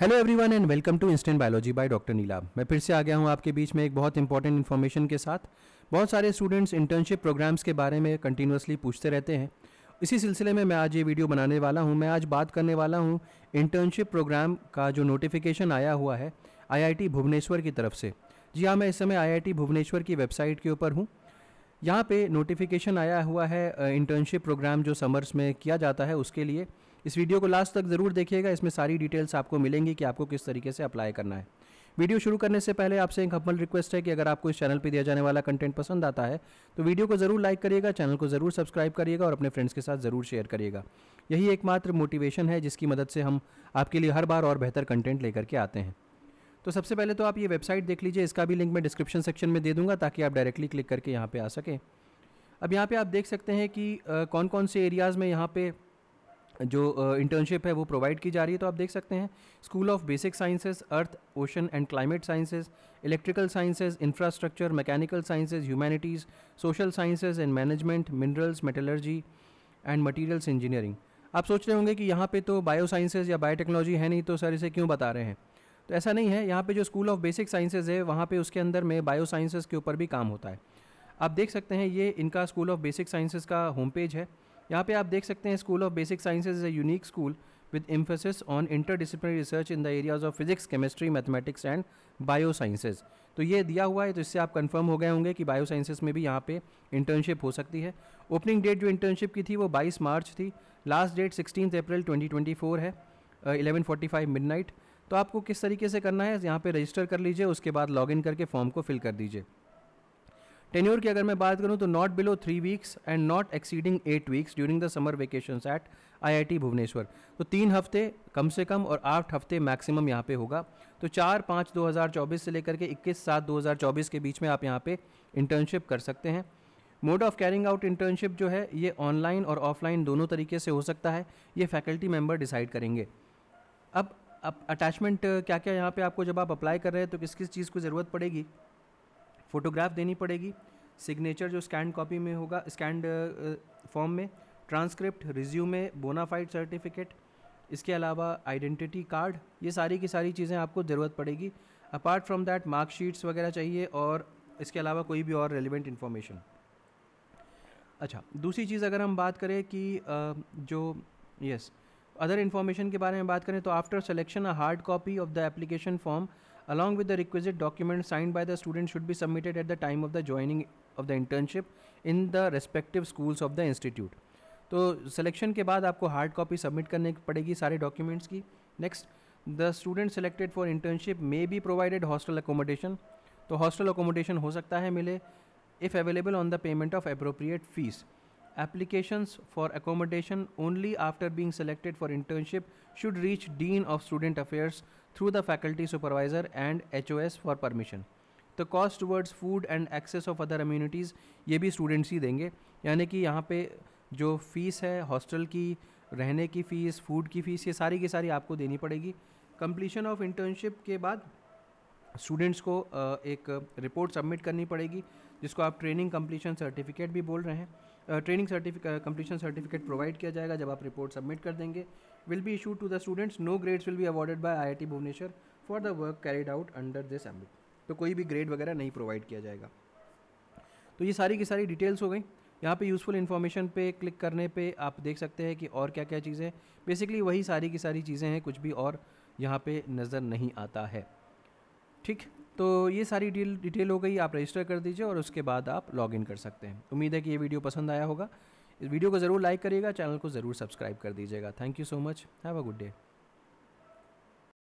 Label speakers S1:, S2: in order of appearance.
S1: Hello everyone and welcome to instant biology by doctor Neela मैं फिर से आ गया हूँ आपके बीच में एक बहुत इंपॉर्टेंट इन्फॉर्मेशन के साथ। बहुत सारे स्टूडेंट्स इंटर्नशिप प्रोग्राम्स के बारे में कंटिन्यूसली पूछते रहते हैं। इसी सिलसिले में मैं आज ये वीडियो बनाने वाला हूँ। मैं आज बात करने वाला हूँ इंटर्नशिप प्रोग्राम का जो नोटिफिकेशन आया हुआ है आईआईटी भुवनेश्वर की तरफ़ से। जी हाँ मैं इस समय आईआईटी भुवनेश्वर की वेबसाइट के ऊपर हूँ। यहाँ पे नोटिफिकेशन आया हुआ है इंटर्नशिप प्रोग्राम जो समर्स में किया जाता है उसके लिए। इस वीडियो को लास्ट तक ज़रूर देखिएगा। इसमें सारी डिटेल्स आपको मिलेंगी कि आपको किस तरीके से अप्लाई करना है। वीडियो शुरू करने से पहले आपसे एक हम्बल रिक्वेस्ट है कि अगर आपको इस चैनल पर दिया जाने वाला कंटेंट पसंद आता है तो वीडियो को ज़रूर लाइक करिएगा चैनल को ज़रूर सब्सक्राइब करिएगा और अपने फ्रेंड्स के साथ ज़रूर शेयर करिएगा। यही एकमात्र मोटिवेशन है जिसकी मदद से हम आपके लिए हर बार और बेहतर कंटेंट लेकर के आते हैं। तो सबसे पहले तो आप ये वेबसाइट देख लीजिए, इसका भी लिंक मैं डिस्क्रिप्शन सेक्शन में दे दूँगा ताकि आप डायरेक्टली क्लिक करके यहाँ पे आ सकें। अब यहाँ पे आप देख सकते हैं कि कौन कौन से एरियाज़ में यहाँ पे जो इंटर्नशिप है वो प्रोवाइड की जा रही है तो आप देख सकते हैं school of basic sciences earth ocean and climate sciences electrical sciences infrastructure mechanical sciences humanities social sciences and management minerals metallurgy and materials engineering आप सोच रहे होंगे कि यहाँ पे तो बायो साइंसेज या बायोटेक्नोलॉजी है नहीं तो सर इसे क्यों बता रहे हैं? तो ऐसा नहीं है, यहाँ पे जो स्कूल ऑफ़ बेसिक साइंसेज है, वहाँ पे उसके अंदर में बायो साइंसेज के ऊपर भी काम होता है। आप देख सकते हैं, ये इनका स्कूल ऑफ़ बेसिक साइंसेज का होम पेज है। यहाँ पे आप देख सकते हैं school of basic sciences is a unique school with emphasis on interdisciplinary research in the areas of physics chemistry mathematics and bio sciences तो ये दिया हुआ है तो इससे आप कंफर्म हो गए होंगे कि बायो साइंसेज में भी यहाँ पे इंटर्नशिप हो सकती है। ओपनिंग डेट जो इंटर्नशिप की थी वो 22 मार्च थी। लास्ट डेट सिक्सटीन अप्रैल 2024 है इलेवन फोर्टी फाइव मिड तो आपको किस तरीके से करना है, यहाँ पे रजिस्टर कर लीजिए, उसके बाद लॉगिन करके फॉर्म को फिल कर दीजिए। टेन्योर की अगर मैं बात करूँ तो not below three weeks and not exceeding eight weeks during the summer vacation at IIT Bhubaneswar. तो तीन हफ़्ते कम से कम और आठ हफ़्ते मैक्सिमम यहाँ पे होगा। तो चार पाँच दो हज़ार चौबीस से लेकर के इक्कीस सात दो हज़ार चौबीस के बीच में आप यहाँ पे इंटर्नशिप कर सकते हैं। Mode of carrying out internship जो है, ये ऑनलाइन और ऑफलाइन दोनों तरीके से हो सकता है। ये फैकल्टी मेंबर डिसाइड करेंगे। अब अब अटैचमेंट क्या क्या यहाँ पे आपको जब आप अप्लाई कर रहे हैं तो किस किस चीज़ को ज़रूरत पड़ेगी? फ़ोटोग्राफ देनी पड़ेगी, सिग्नेचर जो स्कैंड कॉपी में होगा, स्कैंड फॉर्म में, ट्रांसक्रिप्ट, रिज्यूमे बोनाफाइड सर्टिफिकेट इसके अलावा आइडेंटिटी कार्ड ये सारी की सारी चीज़ें आपको ज़रूरत पड़ेगी। अपार्ट फ्रॉम दैट मार्कशीट्स वगैरह चाहिए और इसके अलावा कोई भी और रेलिवेंट इन्फॉर्मेशन अच्छा दूसरी चीज़ अगर हम बात करें कि जो यस अदर इन्फॉर्मेशन के बारे में बात करें तो after selection a hard copy of the application form along with the requisite document signed by the student should be submitted at the time of the joining of the internship in the respective schools of the institute तो selection के बाद आपको hard copy submit करने पड़ेगी सारे documents की next the student selected for internship may be provided hostel accommodation तो hostel accommodation हो सकता है मिले if available on the payment of appropriate fees Applications for accommodation only after being selected for internship should reach Dean of Student Affairs through the faculty supervisor and HOS for permission. तो cost towards food and access of other amenities ये भी students ही देंगे। यानी कि यहाँ पे जो fees है हॉस्टल की, रहने की फ़ीस फ़ूड की फ़ीस ये सारी की सारी आपको देनी पड़ेगी। कंप्लीशन ऑफ़ इंटर्नशिप के बाद स्टूडेंट्स को एक रिपोर्ट सबमिट करनी पड़ेगी, जिसको आप ट्रेनिंग कंप्लीशन सर्टिफिकेट भी बोल रहे हैं। Training certificate completion certificate provide किया जाएगा जब आप रिपोर्ट सबमिट कर देंगे। Will be issue to the students no grades will be awarded by IIT Bhubaneswar for the work carried out under this ambit तो कोई भी ग्रेड वगैरह नहीं प्रोवाइड किया जाएगा। तो ये सारी की सारी डिटेल्स हो गई। यहाँ पे यूज़फुल इन्फॉर्मेशन पे क्लिक करने पे आप देख सकते हैं कि और क्या क्या चीज़ें। बेसिकली वही सारी की सारी चीज़ें हैं, कुछ भी और यहाँ पे नज़र नहीं आता है। ठीक? तो ये सारी डिटेल डिटेल हो गई। आप रजिस्टर कर दीजिए और उसके बाद आप लॉगिन कर सकते हैं। उम्मीद है कि ये वीडियो पसंद आया होगा। इस वीडियो को ज़रूर लाइक करिएगा, चैनल को ज़रूर सब्सक्राइब कर दीजिएगा। Thank you so much. Have a good day.